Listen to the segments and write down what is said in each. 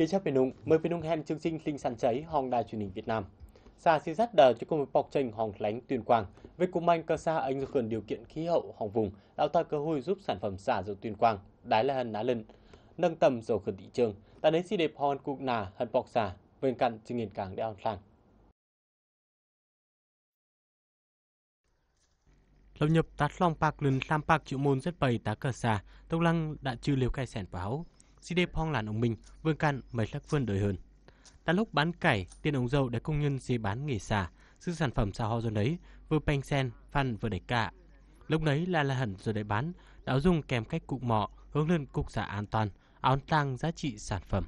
Kính chào Phi Nung, mời Phi Nung hẹn chương trình Linh Sản Cháy Hòn Đài truyền hình Việt Nam. Xa xí dắt đờ cho cùng bọc trình hòn lánh tuyên quang. Về cùng anh cơ xa anh khẩn điều kiện khí hậu hòn vùng, tạo tạo cơ hội giúp sản phẩm xả dầu tuyên quang, đái là hần ná lên, nâng tầm dầu khẩn thị trường. Ta đến si đẹp hòn cục nà hần bọc xả, bên cạnh chương nghiên càng đeo sang. Lập nhập tát long bạc lần tam bạc triệu môn rất bầy tá cờ xà, tông lăng đã chư liều cai sẻn báo. Si đẹp hong làn ông Minh, vương căn mấy lắc vươn đời hơn. Ta lúc bán cải, tiền ống dâu để công nhân gì bán nghề xà, sức sản phẩm xà ho rồi đấy, vừa banh sen, phan vừa đẩy cạ. Lúc đấy là là hẳn rồi để bán, đã dùng kèm cách cục mọ, hướng lên cục xả an toàn, áo tăng giá trị sản phẩm.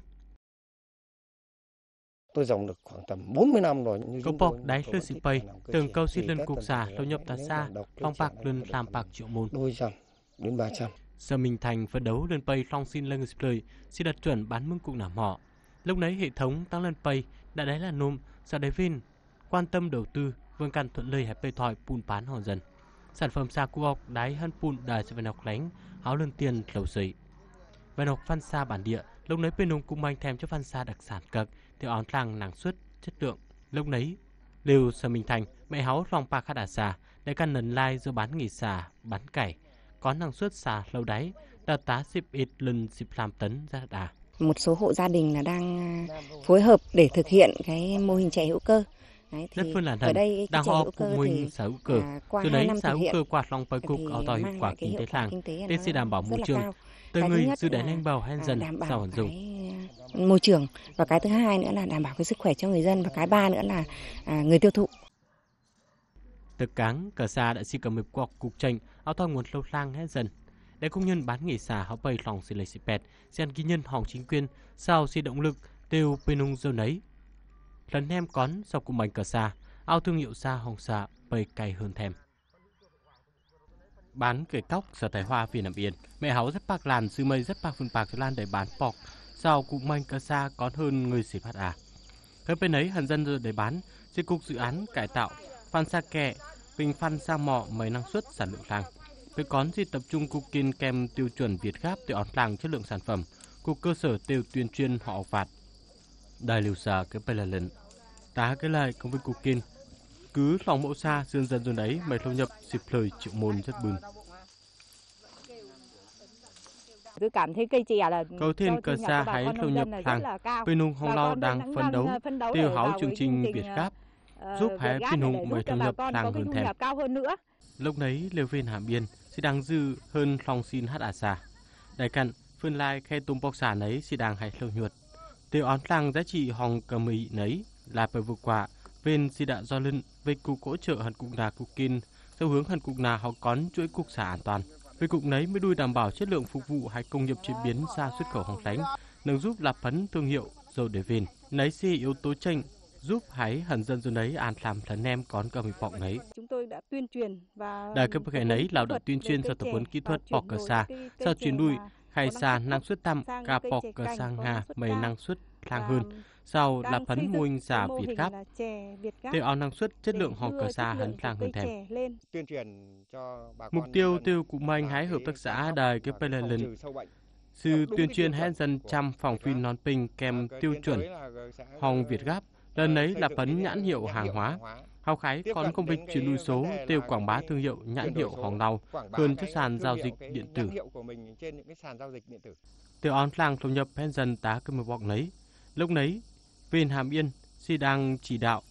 Tôi dòng được khoảng tầm 40 năm rồi. Câu bọc đáy lư xì bầy, từng câu xin lên cục xả lâu nhập ta xa, phong bạc lên làm bạc triệu môn. Đôi trăm đến 300. Sở Minh Thành phấn đấu lên pay long xin lên lời, xin đặt chuẩn bán mưng cục nả mỏ. Lúc nấy hệ thống tăng lên pay đã đáy là nôm, sau đấy vin quan tâm đầu tư, vương căn thuận lợi hẹp bê thoại pun bán hòn dần. Sản phẩm xa cu học đáy hơn pun đài sẽ phải học lánh, áo lên tiền lầu dậy. Về học phan xa bản địa, lúc nấy bên nông cũng mang thèm cho phan xa đặc sản cực, theo ón làng năng suất, chất lượng. Lúc nấy, liều sở Minh Thành, mẹ háo lòng pa khát đà xà, để căn nần lai do bán nghỉ xà, bán cải, có năng suất xà lâu đáy, đạt tá xịp ít lần xịp làm tấn ra đà một số hộ gia đình là đang à, phối hợp để thực hiện cái mô hình chè hữu cơ. Đấy, thì Rất là ở đây đang họp cùng mình sở hữu cơ. Từ đấy sở hữu cơ quạt lòng bơi cục ở tòa hiệu quả kinh tế làng để sẽ đảm bảo môi trường. Từ người dự đánh anh bào hen dần sau hẳn dùng môi trường và cái thứ hai nữa là đảm bảo cái sức khỏe cho người dân và cái ba nữa là à, người tiêu thụ. Từ cáng, cờ xa đã xin cầm mực quọc cục tranh, áo thoi nguồn lâu lang hết dần để công nhân bán nghỉ xả họ bày lòng xin lấy xịp bẹt, xin ghi nhân hòng chính quyền, sao xin động lực, tiêu bên nung dâu nấy. Lần em cón sau cùng bánh cờ xa, ao thương hiệu xa hồng xạ bày cay hơn thèm. Bán cây tóc sở thái hoa vì nằm yên, mẹ háu rất bạc làn, sư mây rất bạc phần bạc lan để bán bọc, sau cũng manh cờ xa có hơn người xịp hạt à. Thế bên ấy hần dân rồi để bán, trên cục dự án cải tạo, phan xa kẹ, bình phan sa mọ mấy năng suất sản lượng làng. Với con gì tập trung cục kiên kem tiêu chuẩn Việt Gáp để ổn làng chất lượng sản phẩm, cục cơ sở tiêu tuyên truyền họ phạt. Đại liều xà cái bây là lần. Tá cái lại công với cục kiên. Cứ lòng mẫu xa dần dần dần ấy mày thu nhập dịp lời triệu môn rất bừng cứ cảm thấy cây chè là cầu thiên cờ xa hãy thu nhập hàng bên nung hồng lao đang phấn đấu tiêu háo chương trình việt gáp ờ, giúp hãy bên hùng mới thu nhập hàng hơn thèm lúc nấy liều viên hàm biên sẽ đang dư hơn lòng xin hát ả xà. Đại cận, phương lai khe tùm bọc xả nấy sẽ đang hay lâu nhuột. Tiêu ón lăng giá trị hòng cờ mì nấy là bởi vừa quả, bên sẽ đã do lưng về cục hỗ trợ hẳn cục nà cục kinh, theo hướng hẳn cục nà họ cón chuỗi cục xả an toàn. Về cục nấy mới đuôi đảm bảo chất lượng phục vụ hay công nghiệp chế biến xa xuất khẩu hồng lánh, nâng giúp lạp phấn thương hiệu dầu để vìn. Nấy sẽ yếu tố tranh giúp hãy hẳn dân dân ấy an làm thần em con cầm bọc ấy. Chúng tôi đã tuyên truyền và Đại cấp cái nấy lao động tuyên truyền sau tập huấn kỹ thuật bọc cờ xa, sau chuyển đuôi khai xa năng suất tăm, cả bọc cờ sang hà mày năng suất lang hơn. Sau là phấn mô hình giả Việt Gáp. Tiêu áo năng suất chất lượng hòn cờ xa hấn lang hơn thèm. Mục tiêu tiêu của mình hãy hợp tác xã đài cái bê lần sự tuyên truyền hết dân trăm phòng phim non pin kèm tiêu chuẩn hòng Việt Gáp Lần ấy là phấn nhãn hiệu hàng hóa. Hào Khái còn công việc chuyển đổi số tiêu quảng bá thương hiệu nhãn hiệu Hòn Đau hơn cho sàn giao dịch điện tử. Tiêu on làng thu nhập hen dần tá cơ một bọc nấy. Lúc nấy, viên Hàm Yên si đang chỉ đạo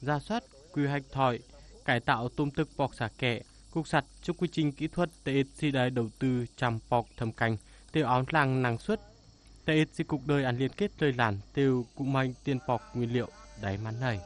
ra soát quy hoạch thỏi, cải tạo tôm tức bọc xả kẹ, cục sạch trong quy trình kỹ thuật để si đài đầu tư chăm bọc thâm canh, tiêu áo làng năng suất. Để si cục đời ăn liên kết lời làn tiêu cũng mạnh tiền bọc nguyên liệu đáy mắn này.